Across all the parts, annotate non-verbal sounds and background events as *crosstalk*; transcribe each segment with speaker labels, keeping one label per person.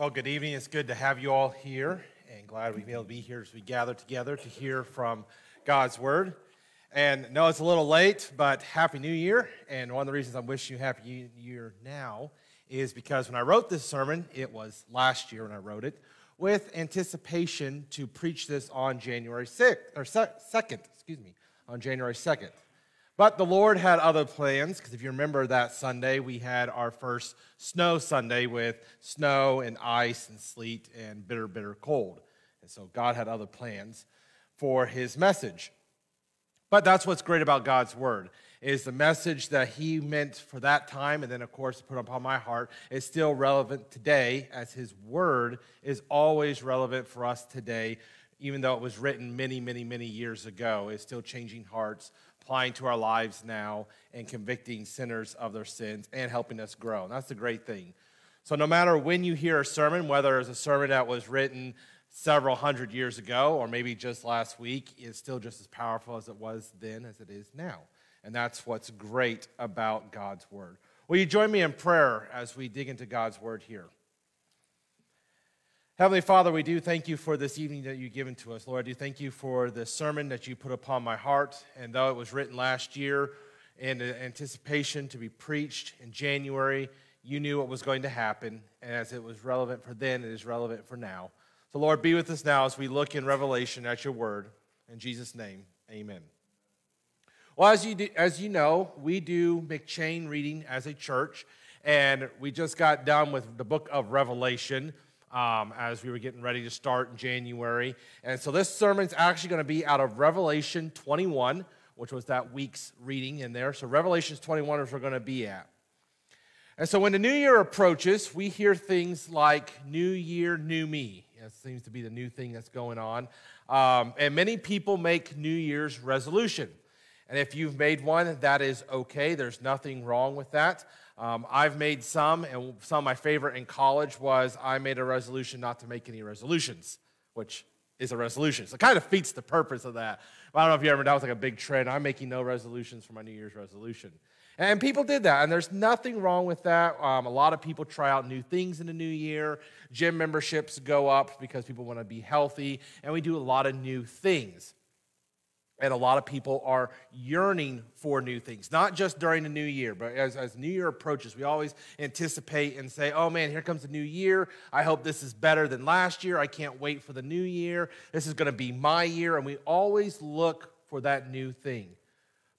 Speaker 1: Well, good evening. It's good to have you all here, and glad we've been able to be here as we gather together to hear from God's Word. And no, it's a little late, but Happy New Year. And one of the reasons I'm wishing you Happy New Year now is because when I wrote this sermon, it was last year when I wrote it, with anticipation to preach this on January 6th, or 2nd, excuse me, on January 2nd. But the Lord had other plans, because if you remember that Sunday, we had our first snow Sunday with snow and ice and sleet and bitter, bitter cold. And so God had other plans for his message. But that's what's great about God's word is the message that he meant for that time and then of course put upon my heart is still relevant today as his word is always relevant for us today even though it was written many many many years ago it's still changing hearts applying to our lives now and convicting sinners of their sins and helping us grow. And that's the great thing. So, no matter when you hear a sermon, whether it's a sermon that was written several hundred years ago or maybe just last week, it's still just as powerful as it was then as it is now. And that's what's great about God's Word. Will you join me in prayer as we dig into God's Word here? Heavenly Father, we do thank you for this evening that you've given to us. Lord, I do thank you for the sermon that you put upon my heart. And though it was written last year in anticipation to be preached in January, you knew what was going to happen. And as it was relevant for then, it is relevant for now. So, Lord, be with us now as we look in Revelation at your word. In Jesus' name, amen. Well, as you, do, as you know, we do McCheyne reading as a church, and we just got done with the book of Revelation um, as we were getting ready to start in January. And so this sermon's actually going to be out of Revelation 21, which was that week's reading in there. So Revelations 21 is we're going to be at. And so when the new year approaches, we hear things like New Year, New Me. That seems to be the new thing that's going on. Um, and many people make New Year's resolution. And if you've made one, that is okay. There's nothing wrong with that. Um, I've made some, and some of my favorite in college was I made a resolution not to make any resolutions, which is a resolution. So it kind of defeats the purpose of that. I don't know if you ever, that was like a big trend. I'm making no resolutions for my New Year's resolution. And people did that, and there's nothing wrong with that. Um, a lot of people try out new things in the new year. Gym memberships go up because people want to be healthy, and we do a lot of new things. And a lot of people are yearning for new things, not just during the new year, but as, as New Year approaches, we always anticipate and say, oh man, here comes the new year. I hope this is better than last year. I can't wait for the new year. This is going to be my year. And we always look for that new thing.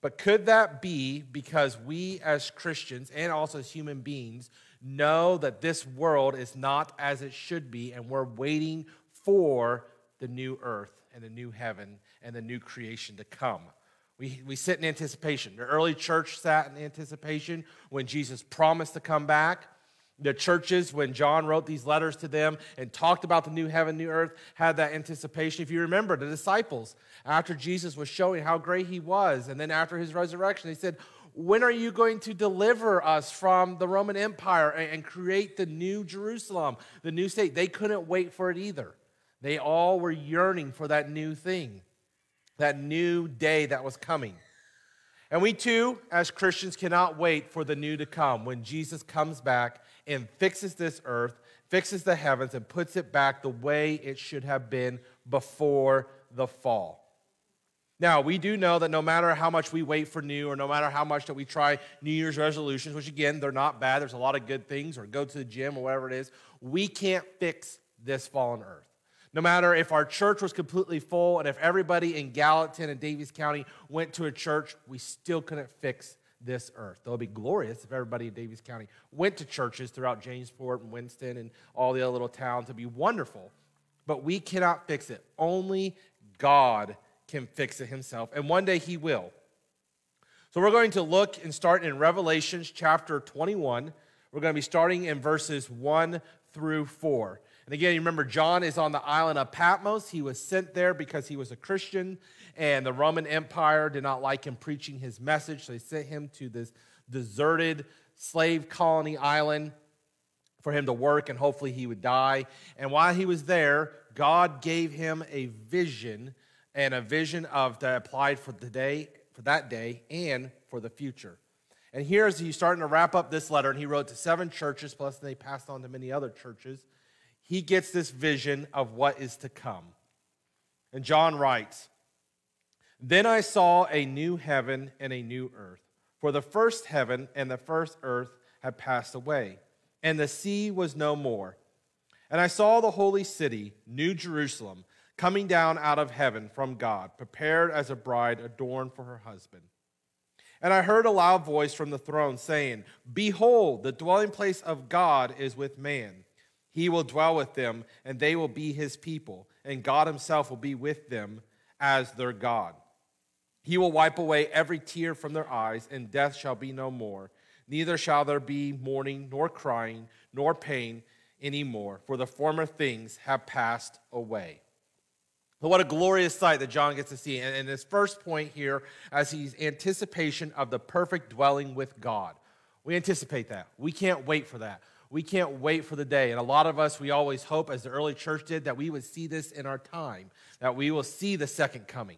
Speaker 1: But could that be because we as Christians and also as human beings know that this world is not as it should be and we're waiting for the new earth and the new heaven and the new creation to come. We, we sit in anticipation. The early church sat in anticipation when Jesus promised to come back. The churches, when John wrote these letters to them and talked about the new heaven, new earth, had that anticipation. If you remember, the disciples, after Jesus was showing how great he was, and then after his resurrection, they said, When are you going to deliver us from the Roman Empire and create the new Jerusalem, the new state? They couldn't wait for it either. They all were yearning for that new thing, that new day that was coming. And we too, as Christians, cannot wait for the new to come when Jesus comes back and fixes this earth, fixes the heavens, and puts it back the way it should have been before the fall. Now, we do know that no matter how much we wait for new or no matter how much that we try New Year's resolutions, which again, they're not bad, there's a lot of good things, or go to the gym or whatever it is, we can't fix this fallen earth. No matter if our church was completely full and if everybody in Gallatin and Daviess County went to a church, we still couldn't fix this earth. It would be glorious if everybody in Daviess County went to churches throughout Jamesport and Winston and all the other little towns. It'd be wonderful. But we cannot fix it. Only God can fix it himself. And one day he will. So we're going to look and start in Revelations chapter 21. We're going to be starting in verses 1 through 4. And again, you remember John is on the island of Patmos. He was sent there because he was a Christian, and the Roman Empire did not like him preaching his message. So they sent him to this deserted slave colony island for him to work, and hopefully he would die. And while he was there, God gave him a vision, and a vision of that applied for the day, for that day, and for the future. And here's he's starting to wrap up this letter, and he wrote to seven churches, plus they passed on to many other churches he gets this vision of what is to come. And John writes Then I saw a new heaven and a new earth, for the first heaven and the first earth had passed away, and the sea was no more. And I saw the holy city, New Jerusalem, coming down out of heaven from God, prepared as a bride adorned for her husband. And I heard a loud voice from the throne saying, Behold, the dwelling place of God is with man. He will dwell with them, and they will be his people, and God himself will be with them as their God. He will wipe away every tear from their eyes, and death shall be no more. Neither shall there be mourning, nor crying, nor pain anymore, for the former things have passed away. But what a glorious sight that John gets to see. And, and his first point here, as he's anticipation of the perfect dwelling with God. We anticipate that. We can't wait for that. We can't wait for the day. And a lot of us, we always hope, as the early church did, that we would see this in our time, that we will see the second coming.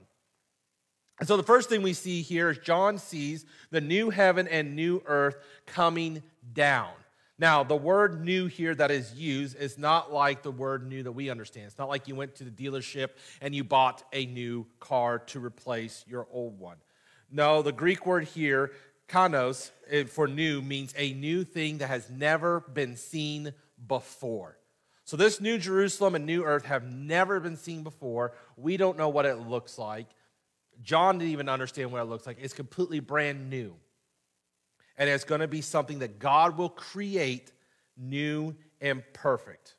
Speaker 1: And so the first thing we see here is John sees the new heaven and new earth coming down. Now, the word new here that is used is not like the word new that we understand. It's not like you went to the dealership and you bought a new car to replace your old one. No, the Greek word here, kainos, eh, for new, means a new thing that has never been seen before. So, this new Jerusalem and new earth have never been seen before. We don't know what it looks like. John didn't even understand what it looks like. It's completely brand new and it's going to be something that God will create new and perfect.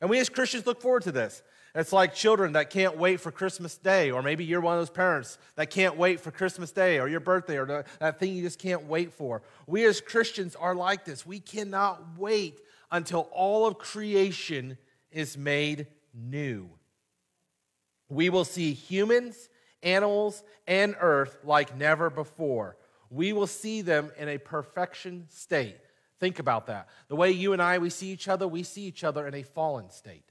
Speaker 1: And we as Christians look forward to this. It's like children that can't wait for Christmas Day, or maybe you're one of those parents that can't wait for Christmas Day or your birthday or that thing you just can't wait for. We as Christians are like this. We cannot wait until all of creation is made new. We will see humans, animals, and earth like never before we will see them in a perfection state. Think about that. The way you and I, we see each other, we see each other in a fallen state.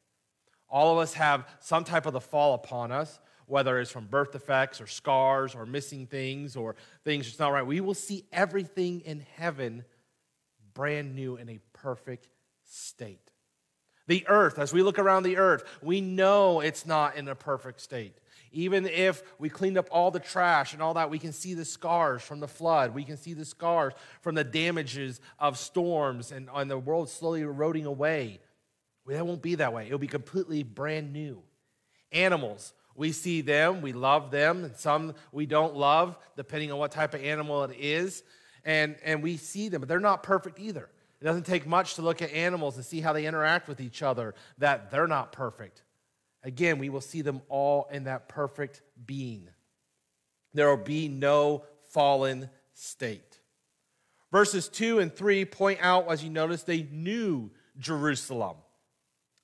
Speaker 1: All of us have some type of the fall upon us, whether it's from birth defects or scars or missing things or things that's not right. We will see everything in heaven brand new in a perfect state. The earth, as we look around the earth, we know it's not in a perfect state. Even if we cleaned up all the trash and all that, we can see the scars from the flood. We can see the scars from the damages of storms and, and the world slowly eroding away. That won't be that way. It'll be completely brand new. Animals, we see them, we love them, and some we don't love, depending on what type of animal it is. And, and we see them, but they're not perfect either. It doesn't take much to look at animals and see how they interact with each other, that they're not perfect. Again, we will see them all in that perfect being. There will be no fallen state. Verses 2 and 3 point out, as you notice, a new Jerusalem.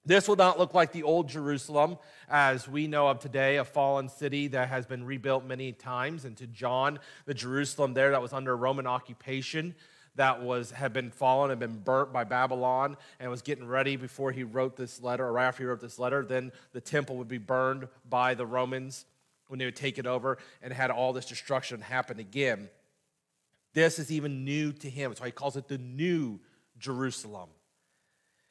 Speaker 1: This will not look like the old Jerusalem as we know of today, a fallen city that has been rebuilt many times. And to John, the Jerusalem there that was under Roman occupation that was had been fallen and been burnt by Babylon and was getting ready before he wrote this letter, or after he wrote this letter. Then the temple would be burned by the Romans when they would take it over and had all this destruction happen again. This is even new to him. That's why he calls it the new Jerusalem.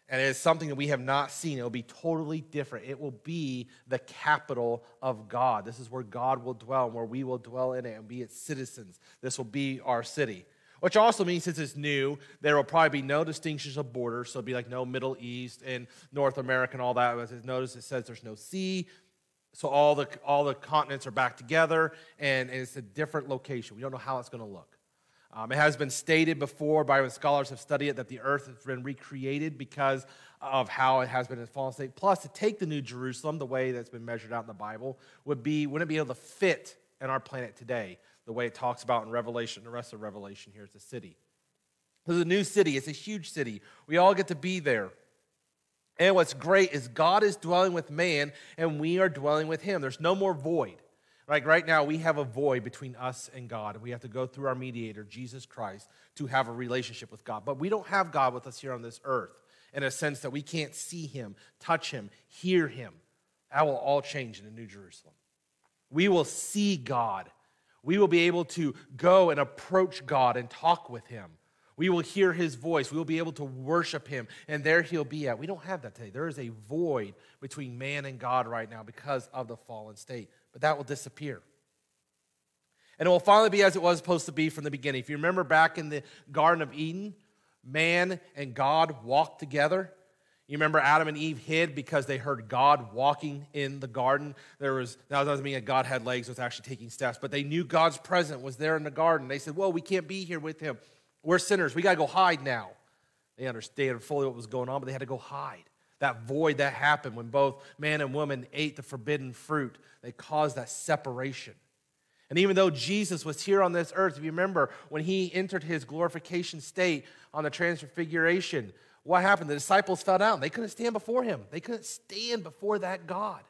Speaker 1: And it is something that we have not seen. It will be totally different. It will be the capital of God. This is where God will dwell and where we will dwell in it and be its citizens. This will be our city. Which also means, since it's new, there will probably be no distinctions of borders. So it'll be like no Middle East and North America and all that. Notice, it says there's no sea. So all the, all the continents are back together, and it's a different location. We don't know how it's going to look. Um, it has been stated before by scholars have studied it that the earth has been recreated because of how it has been in fallen state. Plus, to take the New Jerusalem the way that's been measured out in the Bible would be wouldn't be able to fit in our planet today the way it talks about in Revelation, the rest of Revelation here is a city. This is a new city, it's a huge city. We all get to be there. And what's great is God is dwelling with man and we are dwelling with him. There's no more void. Like right now, we have a void between us and God, we have to go through our mediator, Jesus Christ, to have a relationship with God. But we don't have God with us here on this earth in a sense that we can't see him, touch him, hear him. That will all change in the New Jerusalem. We will see God we will be able to go and approach God and talk with Him. We will hear his voice. We will be able to worship him, and there he'll be at. We don't have that today. There is a void between man and God right now because of the fallen state, but that will disappear. And it will finally be as it was supposed to be from the beginning. If you remember back in the Garden of Eden, man and God walked together. You remember Adam and Eve hid because they heard God walking in the garden. There was that doesn't mean that God had legs, was actually taking steps, but they knew God's presence was there in the garden. They said, Well, we can't be here with him. We're sinners. We got to go hide now. They understood fully what was going on, but they had to go hide. That void that happened when both man and woman ate the forbidden fruit, they caused that separation. And even though Jesus was here on this earth, if you remember when he entered his glorification state on the transfiguration, what happened? The disciples fell down. They couldn't stand before him. They couldn't stand before that God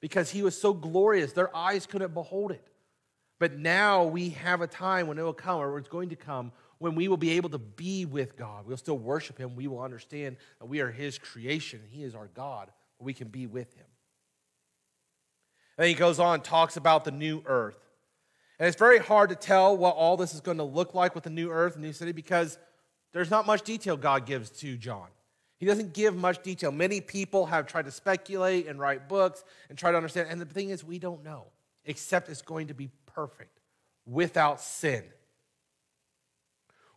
Speaker 1: because he was so glorious. Their eyes couldn't behold it. But now we have a time when it will come, or it's going to come, when we will be able to be with God. We'll still worship Him. We will understand that we are His creation. He is our God. We can be with Him. And he goes on, talks about the new earth. And it's very hard to tell what all this is going to look like with the new earth, new city, because there's not much detail God gives to John. He doesn't give much detail. Many people have tried to speculate and write books and try to understand. And the thing is, we don't know, except it's going to be perfect, without sin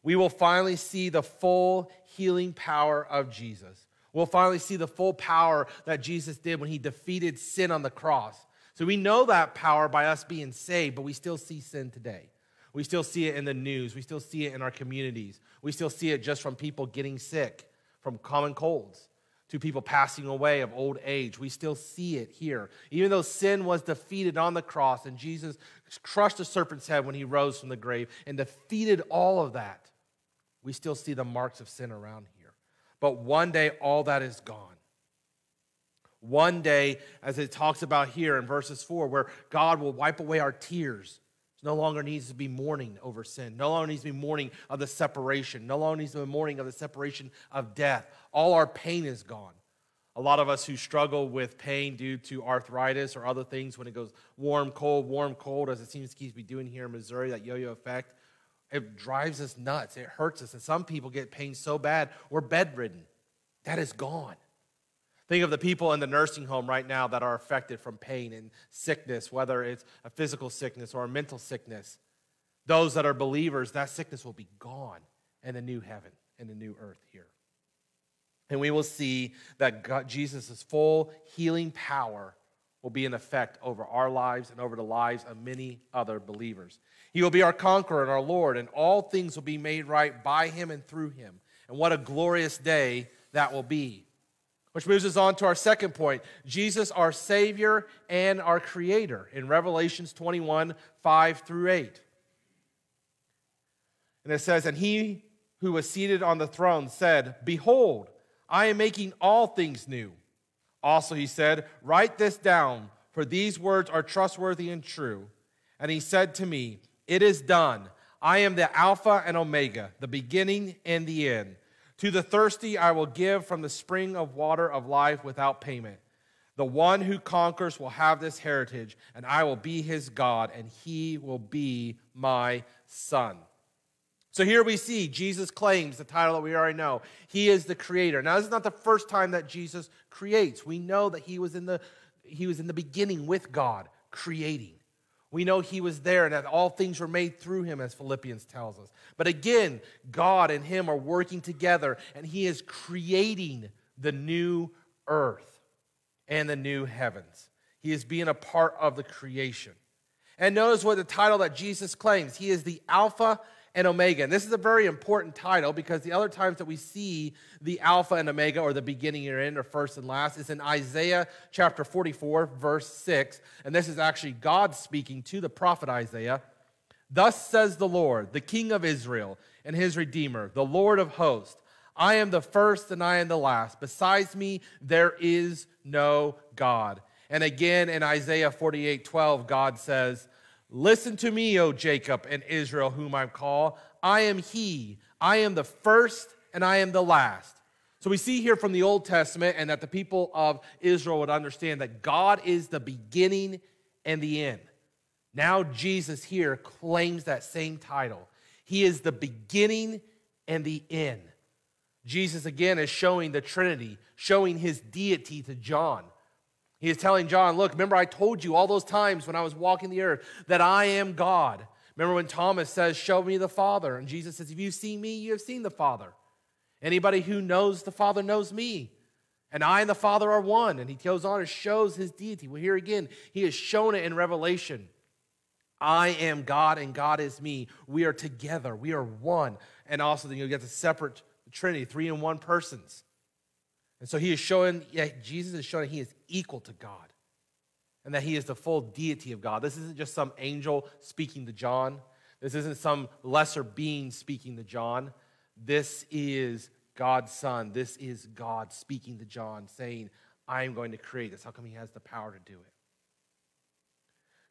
Speaker 1: we will finally see the full healing power of Jesus. We'll finally see the full power that Jesus did when he defeated sin on the cross. So we know that power by us being saved, but we still see sin today. We still see it in the news. We still see it in our communities. We still see it just from people getting sick from common colds to people passing away of old age. We still see it here. Even though sin was defeated on the cross and Jesus crushed the serpent's head when he rose from the grave and defeated all of that, we still see the marks of sin around here. But one day, all that is gone. One day, as it talks about here in verses 4, where God will wipe away our tears. No longer needs to be mourning over sin. No longer needs to be mourning of the separation. No longer needs to be mourning of the separation of death. All our pain is gone. A lot of us who struggle with pain due to arthritis or other things when it goes warm, cold, warm, cold, as it seems to be doing here in Missouri, that yo yo effect, it drives us nuts. It hurts us. And some people get pain so bad, we're bedridden. That is gone. Think of the people in the nursing home right now that are affected from pain and sickness, whether it's a physical sickness or a mental sickness. Those that are believers, that sickness will be gone in the new heaven and the new earth here. And we will see that Jesus' full healing power will be in effect over our lives and over the lives of many other believers. He will be our conqueror and our Lord, and all things will be made right by him and through him. And what a glorious day that will be. Which moves us on to our second point Jesus, our Savior and our Creator, in Revelations 21 5 through 8. And it says, And he who was seated on the throne said, Behold, I am making all things new. Also, he said, Write this down, for these words are trustworthy and true. And he said to me, It is done. I am the Alpha and Omega, the beginning and the end. To the thirsty, I will give from the spring of water of life without payment. The one who conquers will have this heritage, and I will be his God, and he will be my son. So here we see Jesus claims the title that we already know. He is the creator. Now, this is not the first time that Jesus creates. We know that he was in the, he was in the beginning with God, creating. We know he was there and that all things were made through him, as Philippians tells us. But again, God and him are working together, and he is creating the new earth and the new heavens. He is being a part of the creation. And notice what the title that Jesus claims He is the Alpha and Omega. And this is a very important title because the other times that we see the Alpha and Omega, or the beginning and end, or first and last, is in Isaiah chapter 44, verse 6. And this is actually God speaking to the prophet Isaiah. Thus says the Lord, the King of Israel and his Redeemer, the Lord of hosts I am the first and I am the last. Besides me, there is no God. And again in Isaiah 48 12, God says, Listen to me, O Jacob and Israel, whom I call. I am he. I am the first and I am the last. So we see here from the Old Testament, and that the people of Israel would understand that God is the beginning and the end. Now, Jesus here claims that same title. He is the beginning and the end. Jesus again is showing the Trinity, showing his deity to John. He is telling John, Look, remember I told you all those times when I was walking the earth that I am God. Remember when Thomas says, Show me the Father? And Jesus says, If you see me, you have seen the Father. Anybody who knows the Father knows me. And I and the Father are one. And he goes on and shows his deity. Well, here again, he has shown it in Revelation. I am God and God is me. We are together. We are one. And also, then you get the separate Trinity, three in one persons. And so he is showing, yeah, Jesus is showing he is equal to God and that he is the full deity of God. This isn't just some angel speaking to John. This isn't some lesser being speaking to John. This is God's Son. This is God speaking to John, saying, I am going to create this. How come he has the power to do it?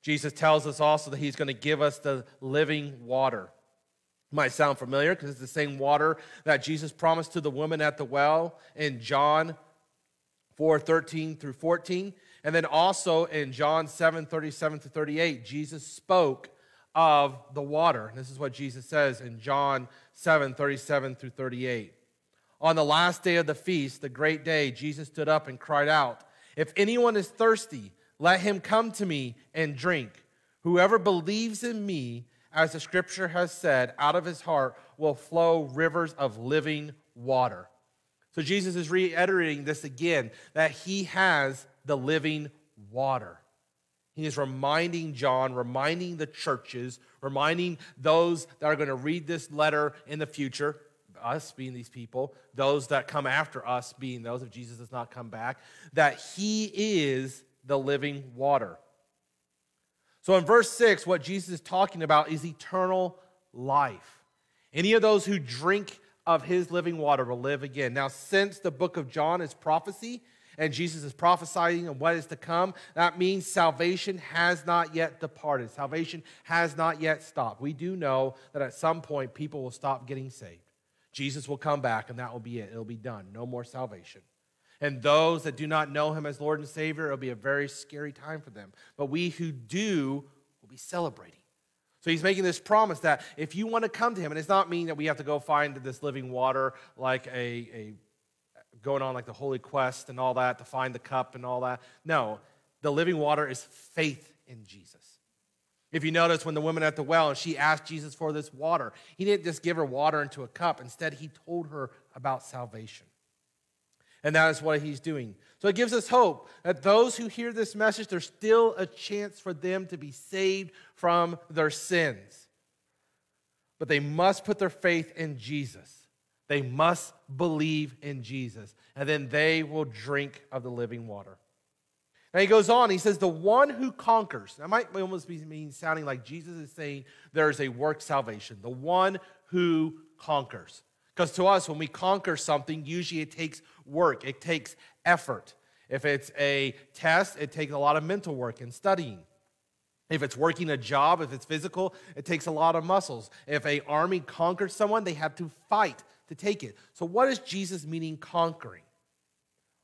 Speaker 1: Jesus tells us also that he's going to give us the living water. Might sound familiar because it's the same water that Jesus promised to the woman at the well in John 4 13 through 14. And then also in John 7 37 to 38, Jesus spoke of the water. This is what Jesus says in John 7 37 through 38. On the last day of the feast, the great day, Jesus stood up and cried out, If anyone is thirsty, let him come to me and drink. Whoever believes in me, as the scripture has said, out of his heart will flow rivers of living water. So Jesus is reiterating this again that he has the living water. He is reminding John, reminding the churches, reminding those that are going to read this letter in the future, us being these people, those that come after us being those, if Jesus does not come back, that he is the living water. So in verse 6, what Jesus is talking about is eternal life. Any of those who drink of his living water will live again. Now, since the book of John is prophecy, and Jesus is prophesying of what is to come, that means salvation has not yet departed. Salvation has not yet stopped. We do know that at some point people will stop getting saved. Jesus will come back, and that will be it. It'll be done. No more salvation. And those that do not know him as Lord and Savior, it'll be a very scary time for them. But we who do will be celebrating. So he's making this promise that if you want to come to him, and it's not mean that we have to go find this living water like a, a going on like the holy quest and all that to find the cup and all that. No, the living water is faith in Jesus. If you notice when the woman at the well and she asked Jesus for this water, he didn't just give her water into a cup. Instead, he told her about salvation. And that is what he's doing. So it gives us hope that those who hear this message, there's still a chance for them to be saved from their sins. But they must put their faith in Jesus. They must believe in Jesus. And then they will drink of the living water. Now he goes on, he says, The one who conquers. That might almost be mean sounding like Jesus is saying there is a work salvation. The one who conquers. Because to us, when we conquer something, usually it takes work, it takes effort. If it's a test, it takes a lot of mental work and studying. If it's working a job, if it's physical, it takes a lot of muscles. If a army conquers someone, they have to fight to take it. So what is Jesus meaning conquering?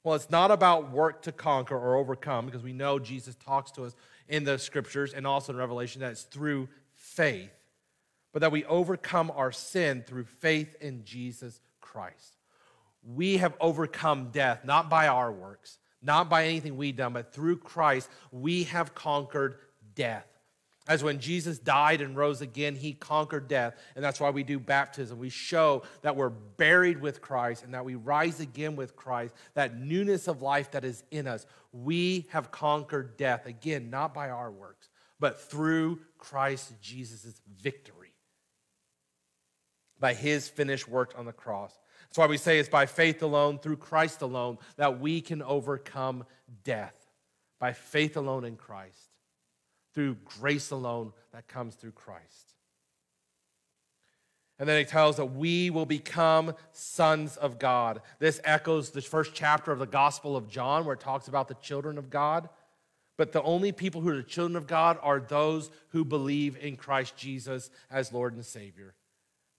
Speaker 1: Well, it's not about work to conquer or overcome because we know Jesus talks to us in the scriptures and also in Revelation that it's through faith but that we overcome our sin through faith in Jesus Christ. We have overcome death, not by our works, not by anything we've done, but through Christ, we have conquered death. As when Jesus died and rose again, he conquered death. And that's why we do baptism. We show that we're buried with Christ and that we rise again with Christ, that newness of life that is in us. We have conquered death, again, not by our works, but through Christ Jesus' victory by his finished work on the cross. That's why we say it's by faith alone, through Christ alone, that we can overcome death. By faith alone in Christ, through grace alone that comes through Christ. And then he tells that we will become sons of God. This echoes the first chapter of the Gospel of John, where it talks about the children of God. But the only people who are the children of God are those who believe in Christ Jesus as Lord and Savior.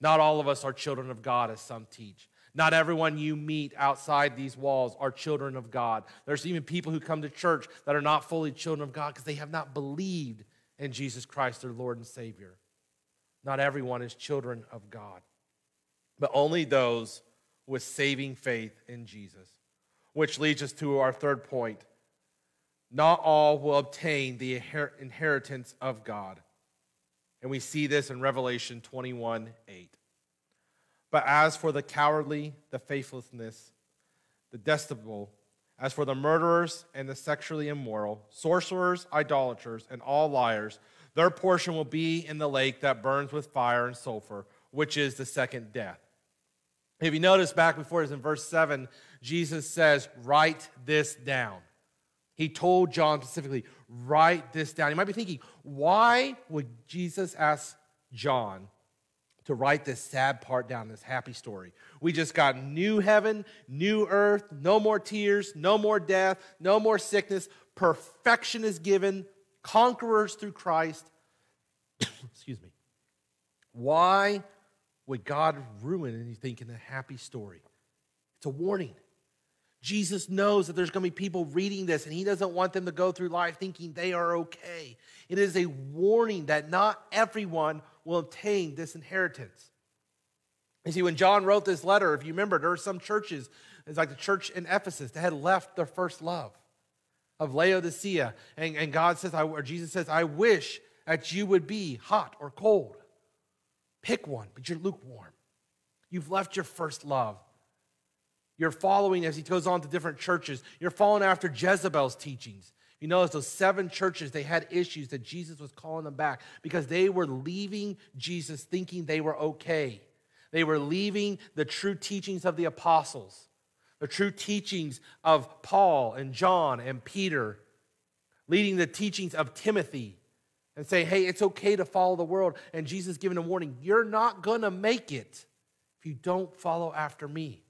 Speaker 1: Not all of us are children of God, as some teach. Not everyone you meet outside these walls are children of God. There's even people who come to church that are not fully children of God because they have not believed in Jesus Christ, their Lord and Savior. Not everyone is children of God. but only those with saving faith in Jesus. Which leads us to our third point. Not all will obtain the inheritance of God. And we see this in Revelation 21 8. But as for the cowardly, the faithlessness, the detestable, as for the murderers and the sexually immoral, sorcerers, idolaters, and all liars, their portion will be in the lake that burns with fire and sulfur, which is the second death. If you notice back before is in verse 7, Jesus says, Write this down. He told John specifically, Write this down. You might be thinking, why would Jesus ask John to write this sad part down, this happy story? We just got new heaven, new earth, no more tears, no more death, no more sickness. Perfection is given, conquerors through Christ. *coughs* Excuse me. Why would God ruin anything in a happy story? It's a warning. Jesus knows that there's going to be people reading this, and he doesn't want them to go through life thinking they are okay. It is a warning that not everyone will obtain this inheritance. You see, when John wrote this letter, if you remember, there were some churches, it's like the church in Ephesus, that had left their first love of Laodicea. And, and God says, or Jesus says, I wish that you would be hot or cold. Pick one, but you're lukewarm. You've left your first love. You're following, as he goes on to different churches, you're following after Jezebel's teachings. You notice those seven churches, they had issues that Jesus was calling them back because they were leaving Jesus thinking they were okay. They were leaving the true teachings of the apostles, the true teachings of Paul and John and Peter, leading the teachings of Timothy and say, hey, it's okay to follow the world. And Jesus giving a warning, you're not going to make it if you don't follow after me.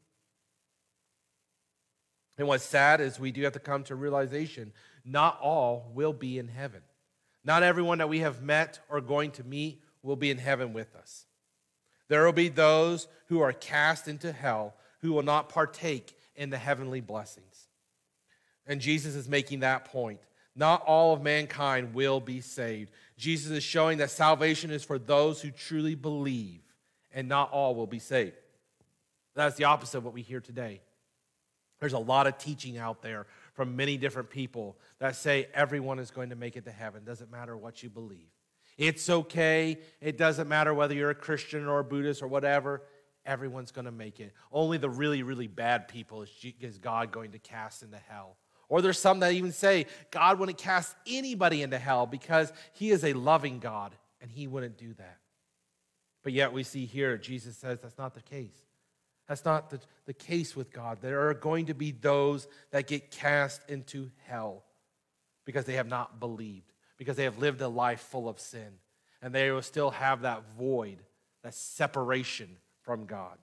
Speaker 1: And what's sad is we do have to come to realization not all will be in heaven. Not everyone that we have met or going to meet will be in heaven with us. There will be those who are cast into hell who will not partake in the heavenly blessings. And Jesus is making that point. Not all of mankind will be saved. Jesus is showing that salvation is for those who truly believe, and not all will be saved. That's the opposite of what we hear today. There's a lot of teaching out there from many different people that say everyone is going to make it to heaven. Doesn't matter what you believe. It's okay. It doesn't matter whether you're a Christian or a Buddhist or whatever. Everyone's going to make it. Only the really, really bad people is God going to cast into hell. Or there's some that even say God wouldn't cast anybody into hell because he is a loving God and he wouldn't do that. But yet we see here, Jesus says that's not the case. That's not the, the case with God. There are going to be those that get cast into hell because they have not believed, because they have lived a life full of sin, and they will still have that void, that separation from God.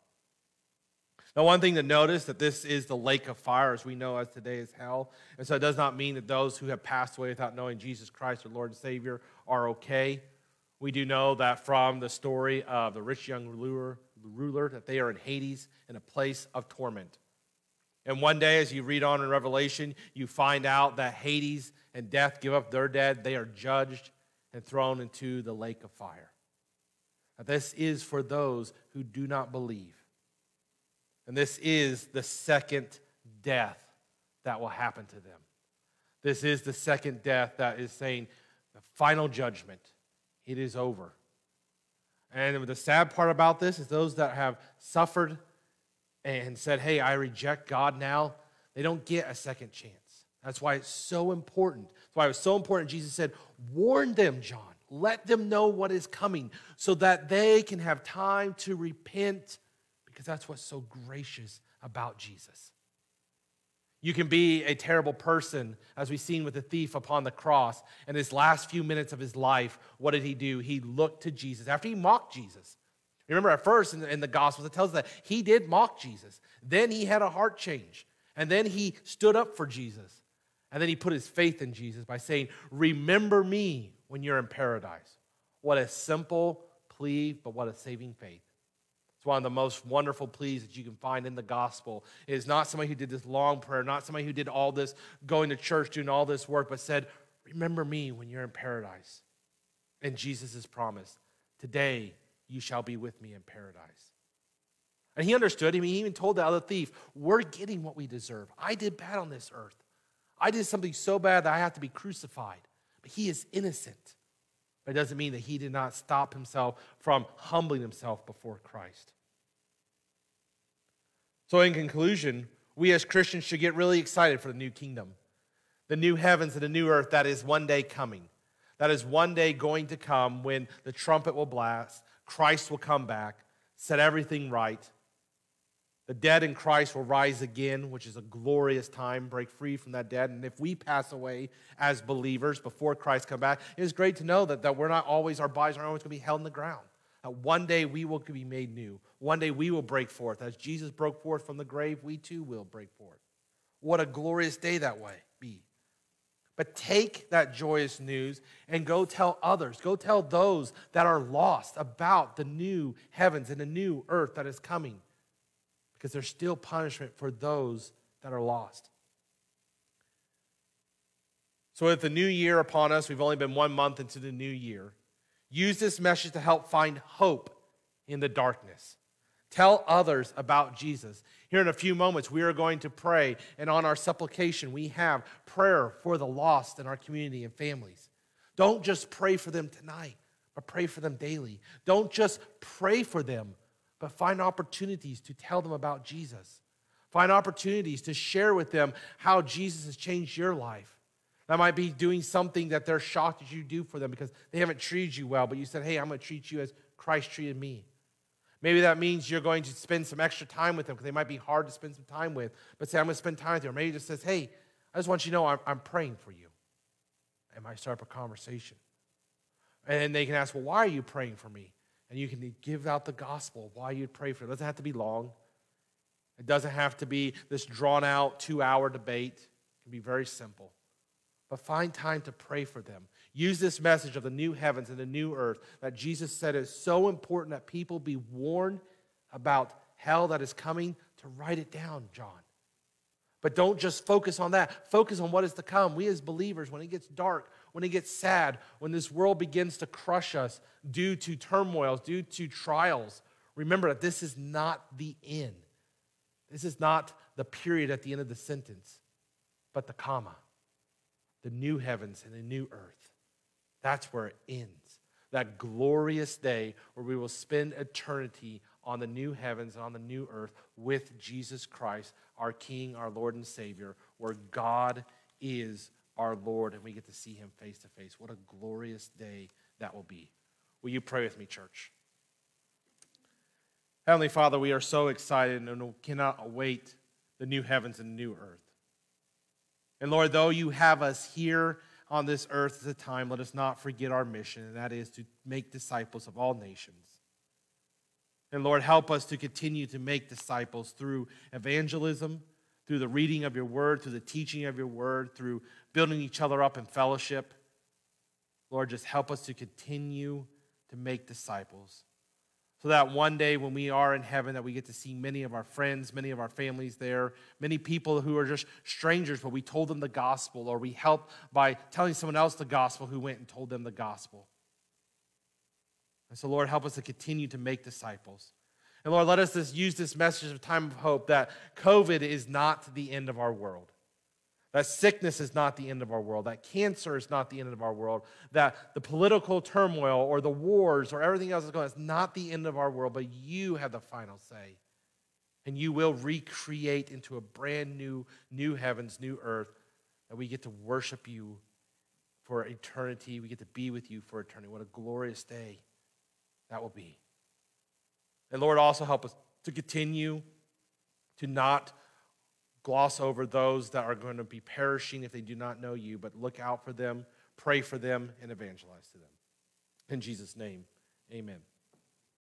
Speaker 1: Now, one thing to notice that this is the lake of fire, as we know as today is hell. And so it does not mean that those who have passed away without knowing Jesus Christ, their Lord and Savior, are okay. We do know that from the story of the rich young ruler, ruler that they are in Hades in a place of torment. And one day, as you read on in Revelation, you find out that Hades and death give up their dead. They are judged and thrown into the lake of fire. Now, this is for those who do not believe. And this is the second death that will happen to them. This is the second death that is saying the final judgment. It is over. And the sad part about this is those that have suffered and said, Hey, I reject God now, they don't get a second chance. That's why it's so important. That's why it was so important. Jesus said, Warn them, John. Let them know what is coming so that they can have time to repent because that's what's so gracious about Jesus. You can be a terrible person, as we've seen with the thief upon the cross. In his last few minutes of his life, what did he do? He looked to Jesus after he mocked Jesus. Remember, at first in the, Gospels, it tells us that he did mock Jesus. Then he had a heart change. And then he stood up for Jesus. And then he put his faith in Jesus by saying, Remember me when you're in paradise. What a simple plea, but what a saving faith. It's one of the most wonderful pleas that you can find in the gospel. It is not somebody who did this long prayer, not somebody who did all this going to church, doing all this work, but said, Remember me when you're in paradise. And Jesus has promised, Today you shall be with me in paradise. And he understood him. He even told the other thief, We're getting what we deserve. I did bad on this earth. I did something so bad that I have to be crucified. But he is innocent. But it doesn't mean that he did not stop himself from humbling himself before Christ. So, in conclusion, we as Christians should get really excited for the new kingdom, the new heavens and the new earth that is one day coming. That is one day going to come when the trumpet will blast, Christ will come back, set everything right. The dead in Christ will rise again, which is a glorious time, break free from that dead. And if we pass away as believers before Christ come back, it is great to know that, that we're not always, our bodies aren't always going to be held in the ground. That one day we will be made new. One day we will break forth. As Jesus broke forth from the grave, we too will break forth. What a glorious day that way be. But take that joyous news and go tell others. Go tell those that are lost about the new heavens and the new earth that is coming. Because there's still punishment for those that are lost. So, with the new year upon us, we've only been one month into the new year. Use this message to help find hope in the darkness. Tell others about Jesus. Here in a few moments, we are going to pray, and on our supplication, we have prayer for the lost in our community and families. Don't just pray for them tonight, but pray for them daily. Don't just pray for them, but find opportunities to tell them about Jesus. Find opportunities to share with them how Jesus has changed your life. That might be doing something that they're shocked that you do for them because they haven't treated you well, but you said, hey, I'm going to treat you as Christ treated me. Maybe that means you're going to spend some extra time with them because they might be hard to spend some time with, but say, I'm going to spend time with you. Or maybe it just says, hey, I just want you to know I'm, I'm praying for you. And might start up a conversation. And then they can ask, well, why are you praying for me? And you can give out the gospel why you'd pray for them. It doesn't have to be long. It doesn't have to be this drawn out two hour debate. It can be very simple but find time to pray for them. Use this message of the new heavens and the new earth that Jesus said is so important that people be warned about hell that is coming to write it down, John. But don't just focus on that. Focus on what is to come. We as believers, when it gets dark, when it gets sad, when this world begins to crush us due to turmoils, due to trials, remember that this is not the end. This is not the period at the end of the sentence, but the comma the new heavens and the new earth. That's where it ends. That glorious day where we will spend eternity on the new heavens and on the new earth with Jesus Christ, our King, our Lord and Savior, where God is our Lord and we get to see him face to face. What a glorious day that will be. Will you pray with me, church? Heavenly Father, we are so excited and cannot await the new heavens and new earth. And Lord, though you have us here on this earth at a time, let us not forget our mission, and that is to make disciples of all nations. And Lord, help us to continue to make disciples through evangelism, through the reading of your word, through the teaching of your word, through building each other up in fellowship. Lord, just help us to continue to make disciples so that one day when we are in heaven that we get to see many of our friends many of our families there many people who are just strangers but we told them the gospel or we helped by telling someone else the gospel who went and told them the gospel. And so lord help us to continue to make disciples. And lord let us use this message of time of hope that covid is not the end of our world that sickness is not the end of our world. That cancer is not the end of our world. That the political turmoil or the wars or everything else is going on is not the end of our world, but you have the final say. And you will recreate into a brand new, new heavens, new earth, that we get to worship you for eternity. We get to be with you for eternity. What a glorious day that will be. And Lord, also help us to continue to not gloss over those that are going to be perishing if they do not know you, but look out for them, pray for them, and evangelize to them. In Jesus' name, amen.